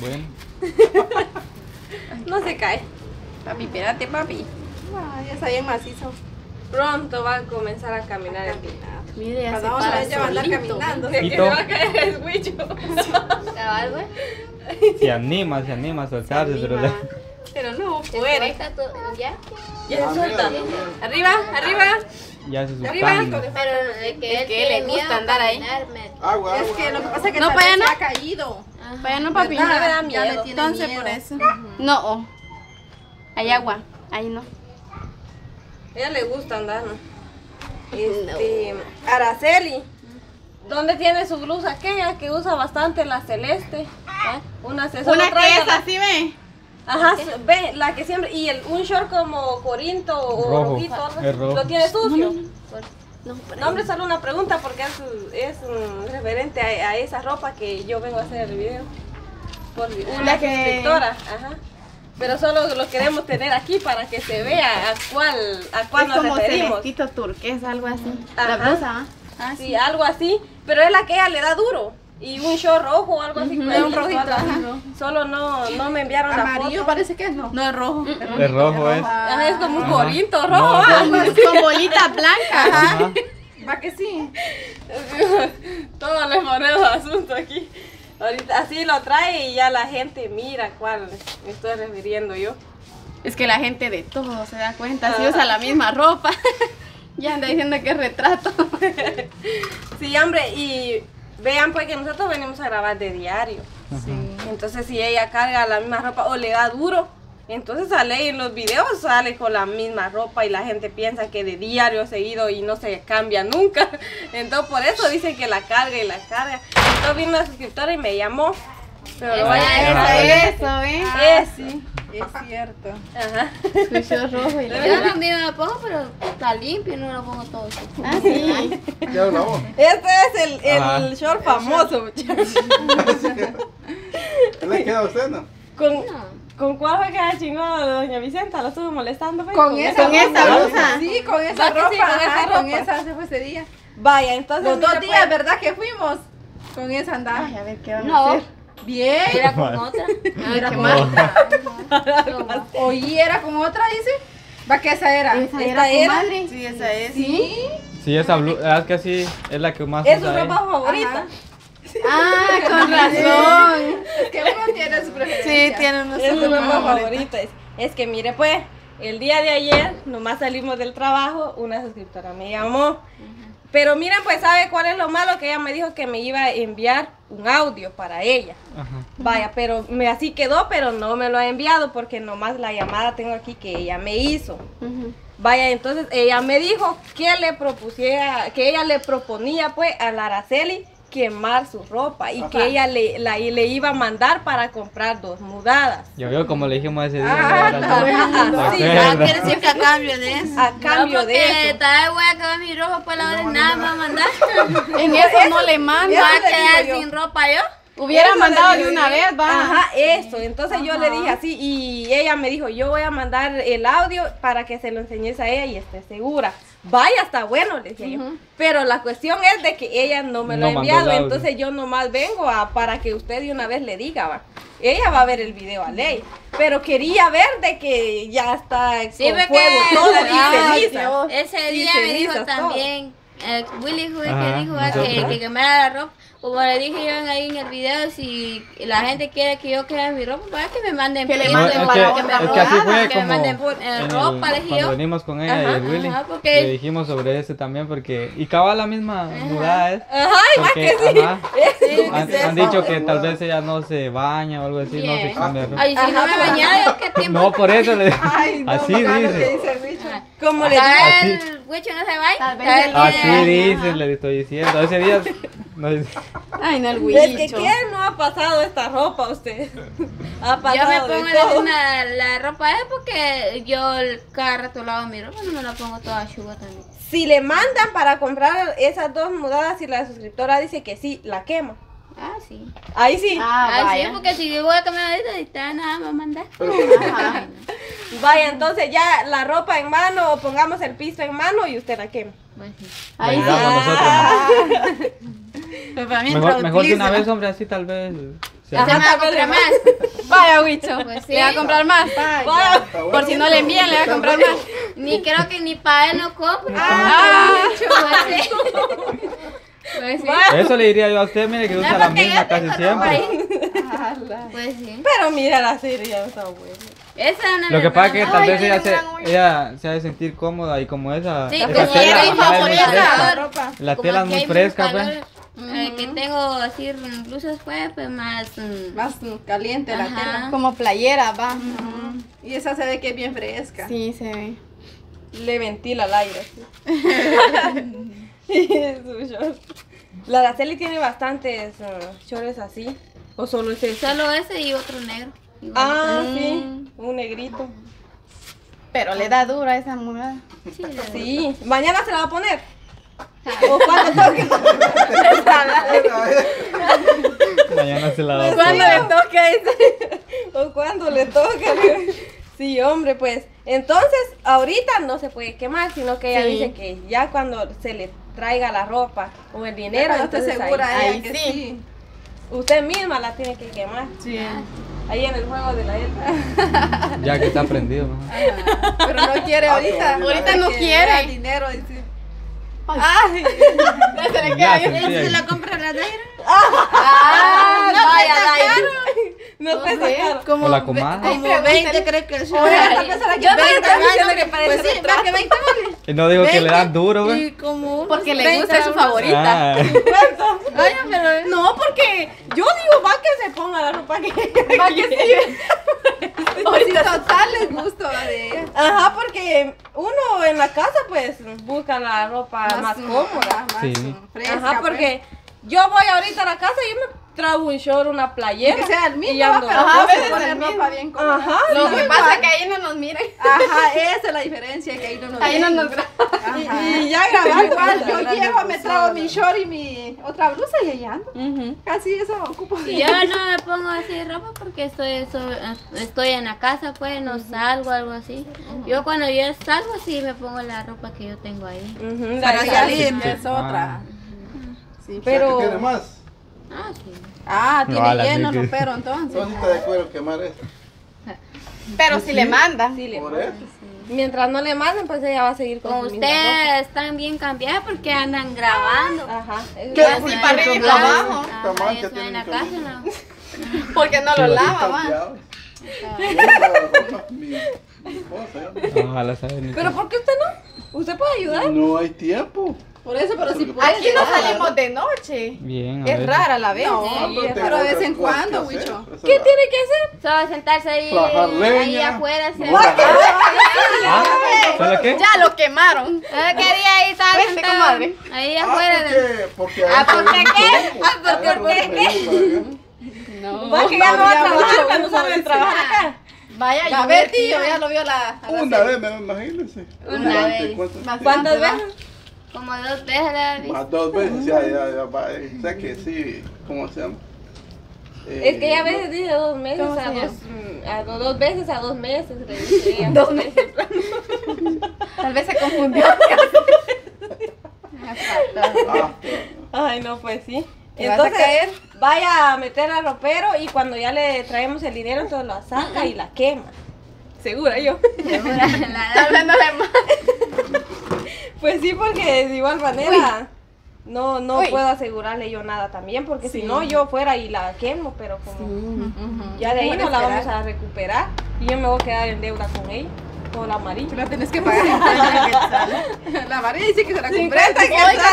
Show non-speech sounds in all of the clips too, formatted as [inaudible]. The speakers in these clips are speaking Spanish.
Bueno. No se cae. Papi, espérate, papi. Ay, ya está bien macizo. Pronto va a comenzar a caminar el Mire, ya se Cuando vamos a ver, ya va a andar caminando. De que se va a caer el huicho. [laughs] Cabal, güey. Se anima, se anima a soltarse, pero Pero no Se puede. suelta ¿Ya? Ya se suelta. Arriba, arriba. ya se Arriba. sustenta. Pero es que Es él le gusta andar ahí. caminar, Agua, Es agua. que lo que pasa es que No, se no. ha caído. Vaya, no, papi. ¿Verdad? me da Ya miedo. Entonces, miedo. por eso. No, oh. hay agua. Ahí no. A ella le gusta andar, ¿no? Este, Araceli. ¿Dónde tiene su blusa aquella que usa bastante la celeste? ¿Ah? Una, se- Una que trae es la- así, ve. Ajá, ve, la que siempre. Y el, un short como corinto o Rojo, rojito. ¿Lo tiene sucio? No, por No, hombre, solo una pregunta porque es, es referente a, a esa ropa que yo vengo a hacer el video. Por una que- suscriptora, ajá. Pero solo lo queremos tener aquí para que se vea a cuál, a cuál Es nos como referimos. turquesa, algo así. La blusa, ¿ah? Ah, Sí, algo así. Pero es la que ella le da duro. Y un short rojo o algo así. Con un rojito, así. Solo no, no me enviaron la Amarillo foto. parece que es, ¿no? No es rojo. Es rojo, es. Ajá, es como un Ajá. corinto rojo. No, ah. Con bolita blanca. Ajá. Va que sí. [laughs] Todos le ponemos asunto aquí. Ahorita así lo trae y ya la gente mira cuál me estoy refiriendo yo. Es que la gente de todo se da cuenta. Si usa la misma ropa. [laughs] ya anda diciendo que es retrato. [laughs] Sí, hombre, y vean pues que nosotros venimos a grabar de diario. Entonces si ella carga la misma ropa o le da duro, entonces sale en los videos, sale con la misma ropa y la gente piensa que de diario seguido y no se cambia nunca. [laughs] Entonces por eso dicen que la carga y la carga. Entonces vino una suscriptora y me llamó. Pero lo voy a Eso, ¿eh? Eh, sí. Es cierto. Ajá. Su short rojo y la Yo también me lo pongo, pero está limpio y no me lo pongo todo. así. Ah, sí. Ya lo lavó. Este es el, el short famoso, muchachos. ¿Qué le queda a usted, no? ¿Con, No. ¿Con cuál fue que la chingó doña Vicenta? ¿La estuvo molestando? pues? Con esa Con esa blusa. Sí, con esa ropa. sí, con esa ropa. Con esa se fue ese día. Vaya, entonces. Los dos días, ¿verdad? Que fuimos. Con esa andaba. Ay, a ver qué a No, hacer. Bien. era con otra. [laughs] Ay, qué con mal. Como- [laughs] Oí, era con otra, dice. Va que esa era. Esa ¿Esta era era? comadre. Sí, esa es. Sí. Sí, esa blusa, es que sí, es la que más Es su ropa favorita. Ajá. Ah, [laughs] con razón. Es que uno tiene su preferencia. Sí, tiene unos Es su ropa favorita. es que mire, pues, el día de ayer, nomás salimos del trabajo, una suscriptora me llamó. Pero miren, pues, ¿sabe cuál es lo malo? Que ella me dijo que me iba a enviar un audio para ella. Ajá. Vaya, pero me así quedó, pero no me lo ha enviado porque nomás la llamada tengo aquí que ella me hizo. Vaya, entonces ella me dijo que le propusiera, que ella le proponía pues a la Araceli quemar su ropa y que ella le, la, le iba a mandar para comprar dos mudadas. Yo veo como le dijimos ese día. Ah, ¿no? Ah, quiere decir que a cambio de eso. A cambio no, de porque eso. tal voy a acabar mi ropa por la hora de nada me va a mandar. [laughs] En eso no le mando. voy a Eso quedar sin ropa yo. Hubiera mandado de una vez, va. Ajá, eso. Entonces yo le dije así y ella me dijo, yo voy a mandar el audio para que se lo enseñes a ella y esté segura. Vaya, está bueno, le decía yo. Pero la cuestión es de que ella no me lo No ha enviado, entonces yo nomás vengo a, para que usted de una vez le diga, va. Ella va a ver el video a ley, pero quería ver de que ya está Sí, con fuego todo y [laughs] Ay, ceniza. Dios. Ese Y día me dijo cenizas, todo. también, eh, Willy Ajá, que dijo que, que quemara la ropa. Como le dije yo en- ahí en el video, si la gente quiere que yo queme mi ropa, para que me manden Que le manden para que, me es que así robaran, fue que me como manden eh, en el- ropa, le dije cuando yo. venimos con ella y el Willy. ajá, porque- Le dijimos sobre ese también porque... Y cabal la misma mudada es. Ajá, que sí. ajá, [laughs] Sí, han, dicho que tal vez ella no se baña o algo así, no se cambia. Ay, si no me bañaba, yo qué tiempo. No, por eso le [laughs] Ay, no, Así dice. Como le vez el huicho no se baña. Así dice, le estoy diciendo. Ese día... Ay, no, el Es que huicho. ¿quién no ha pasado esta ropa usted? [laughs] Ha pasado Yo me de pongo todo. la, la ropa es porque yo el- cada rato lavo mi ropa, no me la pongo toda chuga también. Si le mandan para comprar esas dos mudadas y la suscriptora dice que sí, la quema. Ah, sí. Ahí sí. Ah, Ah, sí, vaya. porque si yo voy a cambiar ahorita, está nada me va a mandar. Ajá. Vaya, entonces ya la ropa en mano o pongamos el piso en mano y usted la quema. Pues sí. Ahí sí. nosotros. [laughs] Pero para mí Mejor, mejor de una vez, hombre, así tal vez Sí. Se me va a comprar más. Vaya, Huicho. Pues sí. Le va a comprar más. Vaya. Por si no le envían, le va a comprar más. Ni creo que ni para él no compre. Ah, Pues sí. [laughs] Pues sí. Eso le diría yo a usted, mire que No usa es la misma casi siempre. [laughs] Pues sí. Pero mira la serie, ya está buena. Esa no Lo que pasa es que gusta. tal vez ella se, ella se ha de sentir cómoda y como esa, Sí, esa como tela, ajá, es favorita. fresca. ropa. La Como tela es muy fresca, mucho pues. calor, eh, que tengo así mm, blusas pues, pues más... mm, Más mm, caliente la Ajá. tela. Como playera, va. Y esa se ve que es bien fresca. Sí, se ve. Le ventila el aire. así. [laughs] [laughs] Y su short. La Araceli tiene bastantes uh, shorts así. O solo ese. Solo ese y otro negro. Ah, sí. Un negrito. Pero le da dura esa mudada. Sí, le- Sí. Mañana se la va a poner. ¿O cuando toque? Mañana se la va a ¿Cuándo poner. le toca ese? ¿O cuando le toca? Sí, hombre, pues. Entonces, ahorita no se puede quemar, sino que ella Sí. dice que ya cuando se le traiga la ropa o el dinero, Pero estoy entonces segura ahí- ella ahí que sí. sí. usted misma la tiene que quemar. Sí. Ahí en el juego de la Elba. Ya que está prendido. ¿no? Ajá. Pero no quiere ahorita. Ahorita no quiere. vea dinero. Ay, [laughs] Ya se le Ya queda bien. sentí ahí. ¿Se la compra la Daira? ah, no vaya, cuesta Daira. No Sí, caro. como la comadre. Como pregúntale. 20 creo que el Oye, short. tal vez a la que Yo no le 20 estoy diciendo vale. que parece Pues sí, va que 20 vale. No digo que le dan duro, güey. Porque le 30 gusta su favorita. Ah, [laughs] Ay, pero No, porque yo digo, va que se ponga la ropa que [laughs] Va que sí. Pues [laughs] sí, total les de ella. Ajá, porque uno en la casa pues busca la ropa más, cómoda. Más Sí. fresca. Ajá, pues. porque yo voy ahorita a la casa y yo me traigo un short, una Y playera. que sea el y mismo, va, ando- pero Ajá, a no se veces pone el ropa mismo. bien cómoda. Ajá. Lo que pasa es que ahí no nos miran. Ajá, esa es la diferencia, que ahí no nos Ahí no nos graban. Y, y ya grabando. Igual, yo llego, me de trago mi short y mi otra blusa y ahí ando. Casi eso ocupo. Y yo no me pongo así ropa porque estoy, estoy en la casa, pues no salgo, algo así. Yo cuando yo salgo, sí me pongo la ropa que yo tengo ahí. Ujú, la Para de salir es otra. Sí, Pero- ¿Tiene más? Ah, sí. Ah, tiene No, lleno, que- ropero entonces. Sonita de cuero quemar esto. Pero si le manda. Sí, le eso. Mientras no le manden, pues ella va a seguir con ustedes están bien cambiados porque andan grabando. Ajá. es- ¿Qué? sé. para arriba y para abajo. Ajá, Esta mancha yo estoy en la casa, no. [laughs] Porque no lo lava, va. Ya. [laughs] Ojalá sabe ni Pero ¿por qué usted no? ¿Usted puede ayudar? No hay tiempo. Por eso, pero si puedes. Aquí no salimos de noche. Bien, a Es ver. rara la vez. No, Ah, Sí, pero de vez en cuando. Wicho. ¿Qué tiene que hacer? Solo sentarse ahí, ahí afuera. ¿Ah? ¿Solo qué? Ya lo quemaron. Quería Cuente, sentado comadre. ahí Ah, afuera. Ah, ¿por qué mucho qué? Ah, ¿por qué Ah, qué? No. Va que ya no va a ya trabajar cuando dice. trabajar acá. Vaya, yo Betty, yo ya lo vio la. Una vez, imagínense. Una vez. ¿Cuántas, ¿Cuántas veces? Como dos veces la he visto. Más dos veces, ya, ya, ya, va. eh, Sé que sí, ¿cómo se llama? Eh, Es que ella a veces dice dos meses, ¿Cómo a dos, mm, a do- dos veces a dos meses. dice. [laughs] Dos meses. Tal vez se confundió. [laughs] [laughs] Ah, Ay, no, pues sí. ¿Te vas a Entonces, caer? vaya a meter al ropero y cuando ya le traemos el dinero, entonces la saca y la quema. Segura yo. Segura, la- Tal vez no le manda. Pues sí, porque de igual manera no, no Uy. puedo asegurarle yo nada también, porque si no yo fuera y la quemo, pero como ya de ahí no la vamos a recuperar y yo me voy a quedar en deuda con ella, con la amarilla. la tienes que pagar. la María dice que se la compré. 50 Oiga,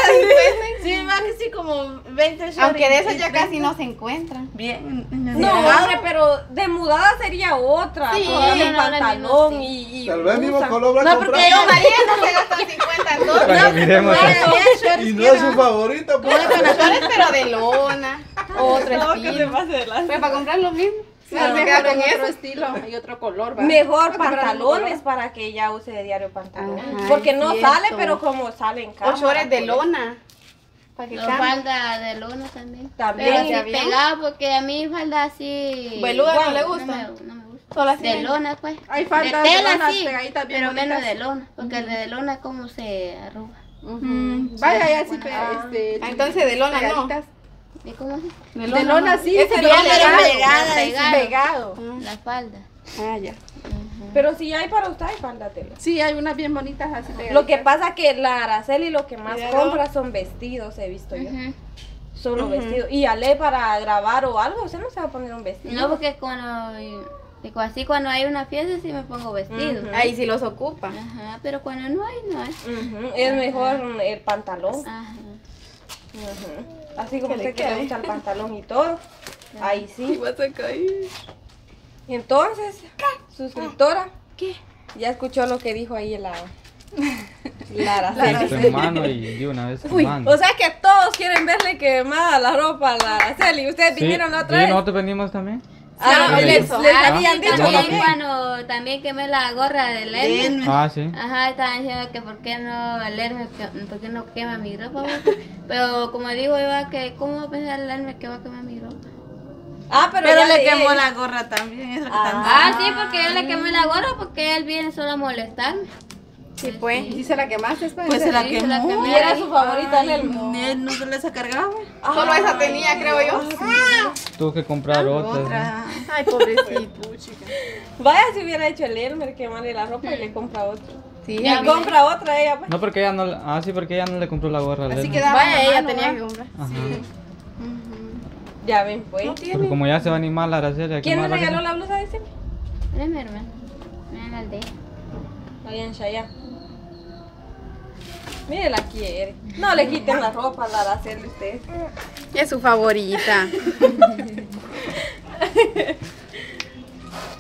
Sí, más que sí, como 20 shorts Aunque de esas ya 30. casi no se encuentran. Bien. No, hombre, pero de mudada sería otra. Sí, con el pantalón y, Tal vez mismo blusa. color No, comprar. porque Yo, María, no se gastó 50 en dos. Cuando miremos a- Y no es su favorita, pues. Pero de lona. Otro No, que estilo. pase de lanza. Pues para comprar lo mismo. Sí, No, se queda con otro eso. estilo y otro color. ¿va? Mejor pantalones para que ella use de diario pantalones. Porque no cierto. sale, pero como sale en casa. O shorts de lona. Para que falda de luna también. También. Pero ¿Ya así vio? pegado porque a mí falda así. Veluda no le No gusta. me, no me gusta. Solo así. De lona, pues. Hay faldas de de lonas sí, pegaditas bien pero menos bonitas. de lona, porque el de lona como se arruga. Ujú. Vaya, ya sí, pe- Ah. este. Ah, entonces de lona no. Pegaditas. ¿Y cómo así? De De lona sí, es Pegado. pegado. La falda. Ah, ya. La falda. Ah, ya. Pero si hay para usted, hay falda tela. Sí, hay unas bien bonitas así pegadas. Lo que pasa que la Araceli lo que más Míralo. compra son vestidos, he visto yo. Solo vestidos. Y Ale para grabar o algo, usted no se va a poner un vestido. No, porque cuando. digo, Así cuando hay una fiesta sí me pongo vestido. Ujú. Ahí sí los ocupa. Ajá, pero cuando no hay, no hay. Es mejor el pantalón. Ajá. Así como le que le gusta el pantalón y todo. Ahí sí. vas a caer. Y entonces, suscriptora, ¿qué? Ya escuchó lo que dijo ahí la, [laughs] la Araceli. Esto en mano y de una vez Uy, o sea que todos quieren verle quemada la ropa a la Araceli. ¿Ustedes Sí, vinieron la otra sí, vez? nosotros venimos también. Ah, Sí. les, Ah, les Ah, habían dicho también cuando también quemé la gorra del Hermes. Ah, sí. Ajá, estaban diciendo que por qué no el Hermes, por qué no quema mi ropa. Pero como digo, iba que, ¿cómo va a pensar el Hermes que va a quemar mi ropa? Ah, pero, Pero le quemó la gorra también, es lo que Ah. Ah, sí, porque yo le quemé la gorra porque él viene solo a molestarme. Sí, pues. ¿Y se la quemaste, pues? Pues se la Sí, se la quemó. Y era su favorita Ay, el él no se les ha cargado. Solo esa tenía, creo yo. Tuvo que comprar otra. Otra. Ay, pobrecito. [laughs] Vaya si hubiera hecho el Elmer quemarle la ropa y le compra otra. Sí, Y compra otra ella, pues. No, porque ella no. Ah, sí, porque ella no le compró la gorra al Así Elmer. quedaba. Vaya, en la ella mano, tenía ¿va? que comprar. Ajá. Ya ven, pues. Porque como ya se va a animar la Araceli ¿Quién le regaló la blusa de ese? Mi hermano. Era la aldea. Ahí en Chayanne. Mire, la quiere. No le quiten la ropa a la Araceli ustedes. Es su favorita. [laughs]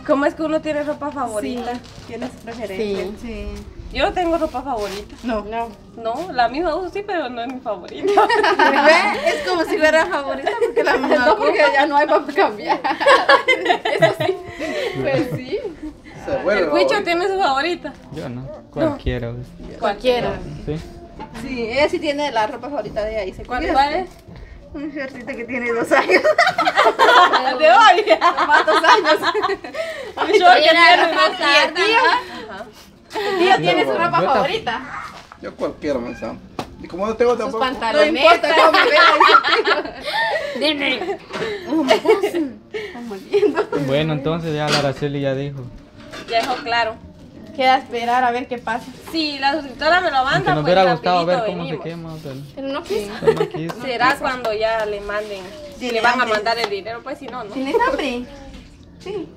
¿Cómo es que uno tiene ropa favorita? Tienes preferencia. Sí. Yo no tengo ropa favorita. No. No. No, la misma uso sí, pero no es mi favorita. [laughs] ¿Ve? Es como si fuera favorita porque la misma [laughs] No, porque ya no hay para cambiar. Eso sí. Pues sí. Se vuelve El Cuicho favorito. tiene su favorita. Yo no. Cualquiera. Cualquiera. Sí. Sí, ella sí tiene la ropa favorita de ella y se ¿Cuál, cuál es? Un shortito que tiene dos años. [laughs] De hoy. ¿Cuántos años? [laughs] Un short que tiene más- más Tío tiene su Yo ropa favorita. Yo cualquiera me llamo. Y como no tengo Sus tampoco. No importa cómo me vea. [laughs] Dime. Bueno, entonces ya la Araceli ya dijo. Ya dejó claro. Queda esperar a ver qué pasa. Si la suscriptora me lo Aunque manda, nos pues hubiera gustado ver cómo venimos. se quema. Pero, Pero no quiso. pero no quiso. Será cuando ya le manden, si le van a mandar el dinero, pues si no, no. ¿Tienes hambre? [laughs] Sí.